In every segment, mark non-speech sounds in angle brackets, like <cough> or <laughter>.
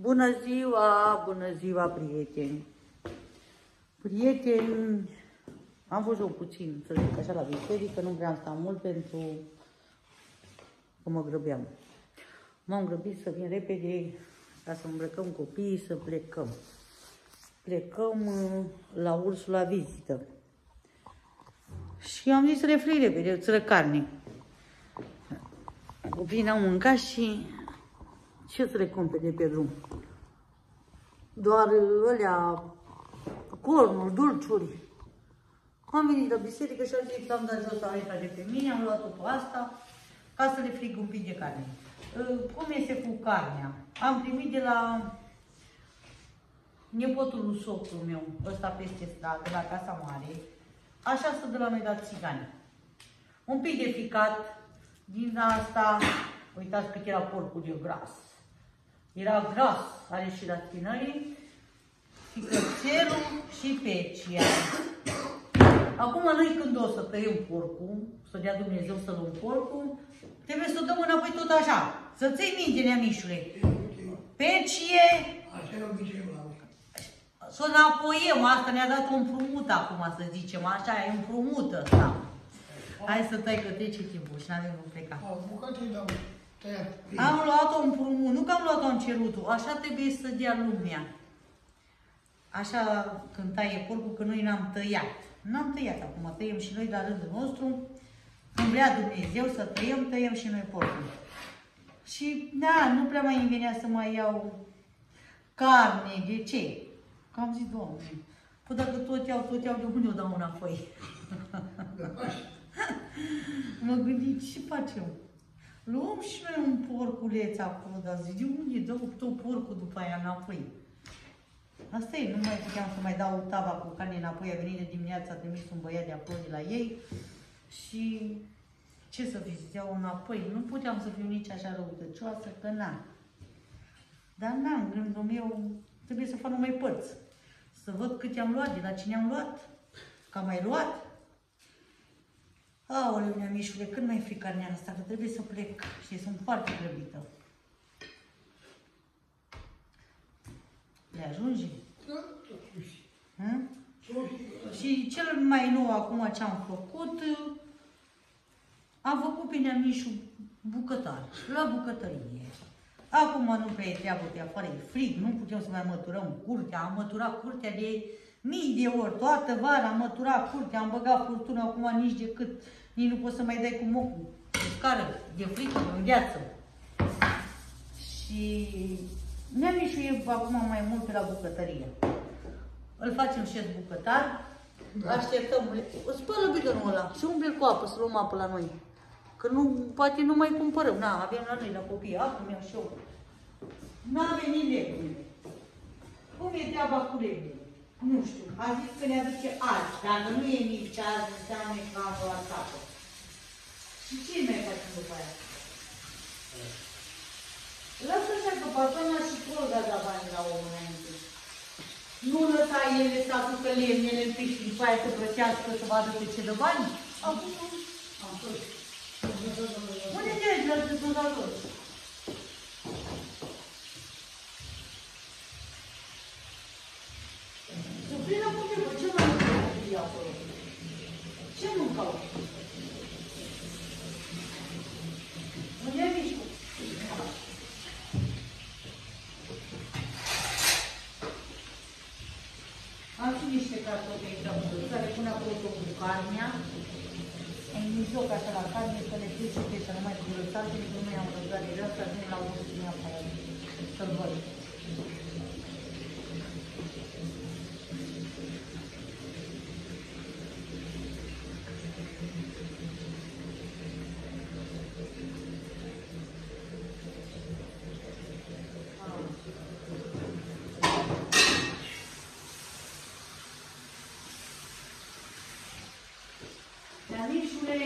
Bună ziua, bună ziua, prieteni! Prieteni, am fost eu puțin, să zic așa, la biserică, nu vreau să stau mult pentru că mă grăbeam. M-am grăbit să vin repede ca să îmbrăcăm copiii, să plecăm. Plecăm uh, la ursul la vizită. Și am zis să le frei repede, țără carne. Copiii n-au mâncat și ce să le cumpere pe drum? Doar ălea, cornuri, dulciuri. Am venit la biserică și am zis, am dat jos aici de pe mine, am luat-o pe asta, ca să le frig un pic de carne. Cum este cu carnea? Am primit de la nepotul lui socru meu, ăsta peste stradă, de la Casa Mare, așa să de la noi la țigani. Un pic de ficat, din asta, uitați cât era porcul de gras. Era gras, are și la spinării, ficățelul și pecia. Acum noi când o să tăiem porcul, să dea Dumnezeu să luăm porcul, trebuie să o dăm înapoi tot așa. Să ții minte, neamișule. Pecie. Așa e obiceiul la Să înapoiem, asta ne-a dat un împrumut acum, să zicem, așa, e împrumut ăsta. Hai să tai că trece timpul și n-avem cum pleca. Au bucătăi dau tăiat. Am luat-o împrumut, nu că am luat-o, am cerut-o. Așa trebuie să dea lumea. Așa când taie porcul, că noi n-am tăiat. N-am tăiat acum, tăiem și noi la rândul nostru. Când vrea Dumnezeu să tăiem, tăiem și noi porcul. Și da, nu prea mai îmi venea să mai iau carne, de ce? Că am zis, Doamne, păi dacă tot iau, tot iau, de unde o dau înapoi? <laughs> mă gândit, ce facem? Luăm și noi un porculeț acolo, dar zic, de unde dau tot porcul după aia înapoi? Asta e, nu mai puteam să mai dau tava cu carne înapoi, a venit de dimineața, a trimis un băiat de acolo de la ei și ce să fiți, iau înapoi. Nu puteam să fiu nici așa răutăcioasă, că n-am. Dar n-am, gândul meu, trebuie să fac numai părți. Să văd cât am luat, de la cine am luat, că am mai luat. Aoleu, neamișule, când mai fi carnea asta, că trebuie să plec și sunt foarte grăbită. Le ajunge? Da, totuși. Hm? Totuși. Și cel mai nou acum ce am făcut, am făcut pe neamișul bucătar, la bucătărie. Acum nu prea e treabă de afară, e frig, nu putem să mai măturăm curtea, am măturat curtea de mii de ori, toată vara am măturat curtea, am băgat furtună acum nici decât, nici nu poți să mai dai cu mocul, de scară, de frică, în viață. Și neamișul e acum mai mult pe la bucătărie. Îl facem șef bucătar, Da. Așteptăm. Spălă bidonul ăla și umple cu apă, să luăm apă la noi. Că nu, poate nu mai cumpărăm. Na, avem la noi, la copii, apă mi și eu. N-a venit lemnele. Cum e treaba cu lemnele? Nu știu. A zis că ne aduce azi. Dacă nu e nici azi, înseamnă că am luat apă. Și ce mai facem după aia? Lasă așa că patrona și colga da bani la omul înainte. Nu lăsa ele să aducă lemnele întâi și după aia să plătească să vadă pe ce dă bani? Am fost. Am fost. Unde te ești la dezvoltator? Să vină cu mine, ce mai mâncau acolo? Ce mâncau? Unde e mișcul? Am și niște cartofi aici am pus, care pun acolo tot cu carnea. În mijloc, așa, la carne, să le pui și pe să nu mai curățați, pentru că nu i-am răbdare de asta, vin la urmă din afară, să-l văd. Amișule,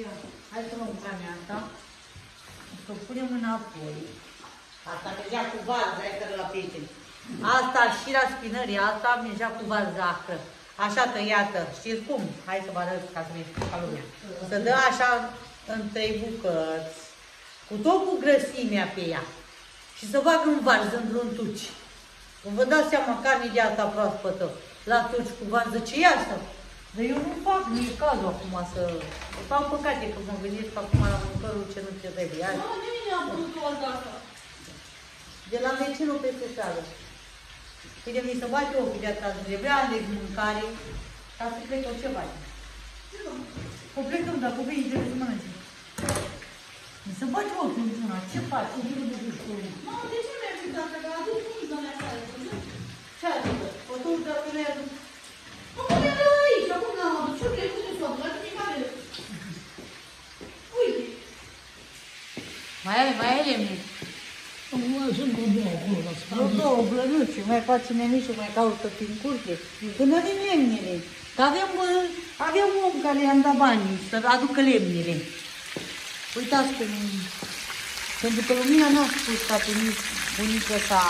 ia, hai să luăm carnea asta, să o punem înapoi. Asta mergea cu valza, asta de la prieteni. Asta și la spinării, asta mergea cu valzacă. Așa tăiată, știți cum? Hai să vă arăt ca să vedeți ca lumea. Să dă așa în trei bucăți, cu tot cu grăsimea pe ea. și să bag în varză, într-un tuci. Când vă dați seama carne de asta proaspătă, la tuci cu varză, ce e asta? Dar eu nu fac, nu e cazul acum să... Fac păcate că mă gândesc acum la mâncărul ce nu trebuie. Hai. Mama, de mine a apărut orga asta. De la vecinul pe seșală. Bine, mi se bate ochii de atrás, vrea de mâncare, ca să plec o ce faci. O plecăm, dar cu vei trebuie să mănânci. Mi se bate ochii într-una, ce faci? Ce vrei de dușul? Mama, de ce mi-ai făcut asta? Că a adus mica mea afară, văzut? Ce adică? O tu dacă nu i-a Mama, de era aici, acum n-am adus. Ce vrei? Unde s-o adus? La tine care? Uite. Mai ai, mai ai lemne. Acum sunt cu două acolo, la Vreo spate. două blănuci, mai face nemișul, mai caută prin curte. Până vin lemnele. Că avem, uh, avem om care i-am dat bani să aducă lemnele. Uitați cum... Pentru că lumina n-a spus că a primit bunica sa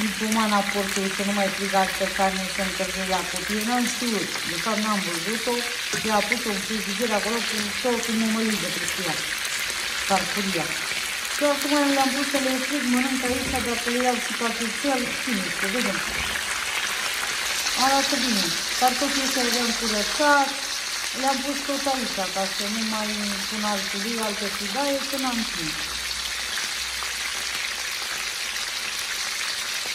nici umana portului să nu mai friga altă carne să încălze la copii. N-am știut. De fapt n-am văzut-o și a pus-o în frigider acolo cu tot cu mămăligă pe știa. Farfuria. Și acum le-am pus să le frig, mănânc aici, dacă le iau și artificial, cine să vedem. Arată bine. Cartofii ăștia le-am curățat, le-am pus tot aici, ca să nu mai pun altul, altă fidaie, că n-am timp.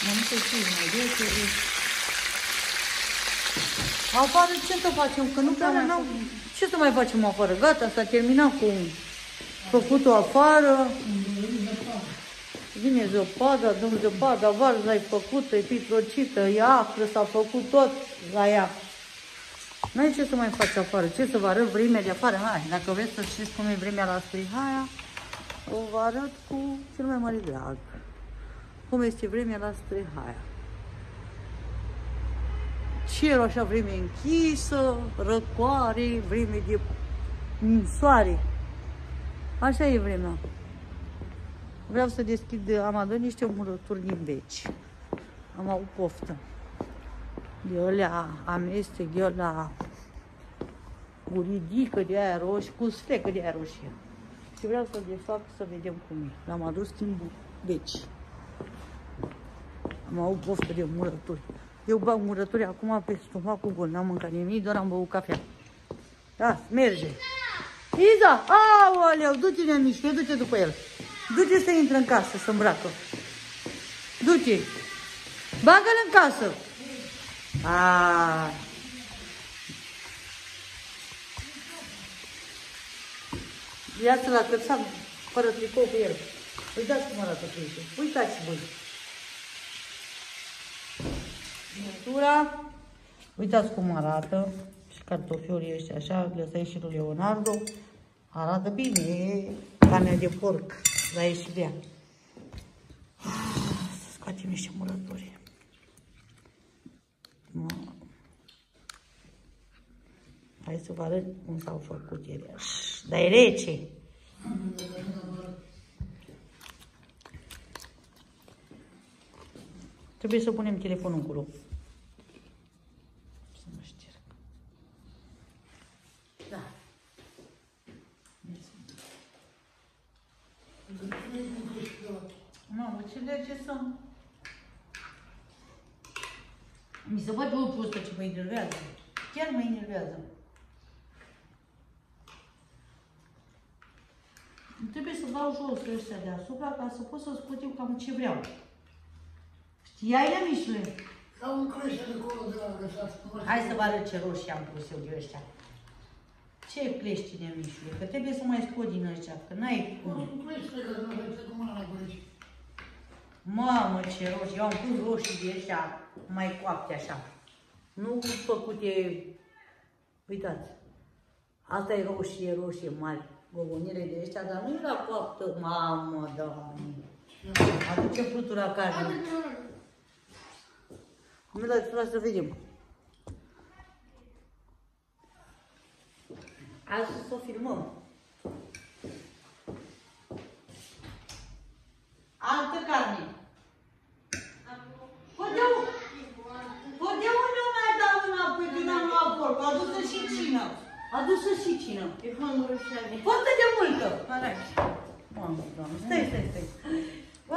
Mănâncă și mai rece, Afară ce să facem? Că nu prea n-am... Ce să mai facem afară? Gata, s-a terminat cu făcut-o afară. Vine zăpada, dăm zăpada, varza e făcută, e pitrocită, e acră, s-a făcut tot la ea. N-ai ce să mai faci afară, ce să vă arăt vremea de afară? Hai, dacă vreți să știți cum e vremea la Strihaia, o vă arăt cu cel mai mare drag. Cum este vremea la Strihaia. Cerul așa vreme închisă, răcoare, vreme de soare. Așa e vremea. Vreau să deschid, am adus niște murături din veci. Am avut poftă. De alea amestec, de alea cu ridică de aia roșie, cu sfecă de aia roșie. Și vreau să desfac să vedem cum e. L-am adus din veci. Am avut poftă de murături. Eu bag murături acum pe stomacul gol, n-am mâncat nimic, doar am băut cafea. Da, merge. Iza, aoleu, du-te de mișcă, du-te după el. Du-te să intră în casă, să îmbracă. Du-te. Bagă-l în casă. A. Ia-ți la cățan, fără tricou pe el. Uitați cum arată frișul. Uitați voi. Băutura. Uitați cum arată. Și cartofiorii ăștia așa, lăsai și lui Leonardo. Arată bine, e carnea de porc la ieșirea. Să scoatem niște murături. Mă. Hai să vă arăt cum s-au făcut ele. Dar e rece. Trebuie să punem telefonul în culo. Să mă șterg. Da. Mamă, ce lege sunt. Mi se bate ochul ăsta ce mă enervează. Chiar mă enervează. Trebuie să dau jos ăștia deasupra ca să pot să scot eu cam ce vreau. Știai, Nemișule? Ca un crește de acolo de la găsat. Hai să vă arăt ce roșii am pus eu de ăștia. Ce clești, Nemișule? Că trebuie să mai scot din ăștia, că n-ai cum. Un crește că nu mai cu mâna la gurici. Mamă, ce roșii! Eu am pus roșii de ăștia mai coapte așa. Nu făcute... Uitați. Asta e roșie, roșie mari. Gogonire de ăștia, dar nu era coaptă. Mamă, doamne! Aduce flutura carne. Nu dați frate să vedem. Azi să o filmăm. Altă carne. Păi de unde? Păi de unde mai dau înapoi din am luat porc? Adusă și cină. Adusă și cină. E hangură și ale. Foarte de multă. Arăți. Mamă, doamne, stai, stai, stai.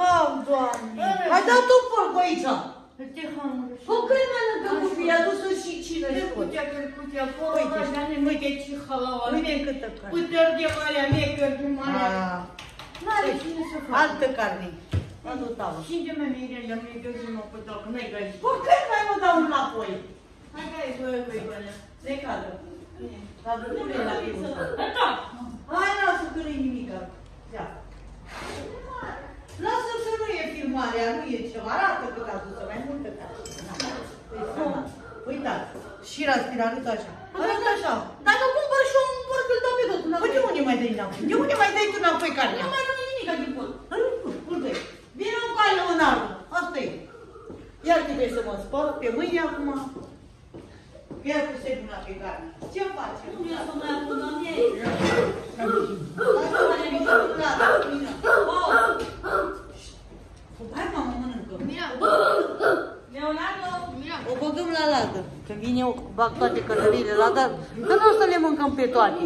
Ah, doamne. Hai dat tu porcul aici. Te hamur. Cu cât mănâncă copii, a dus-o și cine Te știe. putea, te putea, acolo, Uite. așa ne uite ce halaua. Uite câtă carne. Uite de marea mea, că de marea. Ah, N-are cine să facă. Altă carne. Adu tavă. Și de mai Mirela, mi-e găsit mă pe dacă n-ai găsit. Cu cât mai mă dau înapoi? Hai, hai, băi, băi, băi. De cadă. Dar nu e la tine. Da. Hai, lasă că nu-i nimic. Ia. Lasă că nu e filmarea, nu e ceva. Arată cât a dus mai multă carne. Uitați. Și raspiratul așa. Arată așa. Dacă cumpăr și un porc, îl dau pe tot. Păi de unde mai dai înapoi? De unde mai dai tu înapoi carnea? Nu mai rămâne nimic din porc. Unde? Vine un cal Leonardo. Asta e. Iar trebuie să mă spăl pe mâine acum. Iar cu semnul pe carne. Ce faci? Nu e să mai acum, doamne. Lasă-mă de mică plată, mine. Hai mamă, mănâncă. Mira. Leonardo. Mira. O băgăm la ladă. Când vine eu, bag toate călările la ladă, că nu o să le mâncăm pe toate.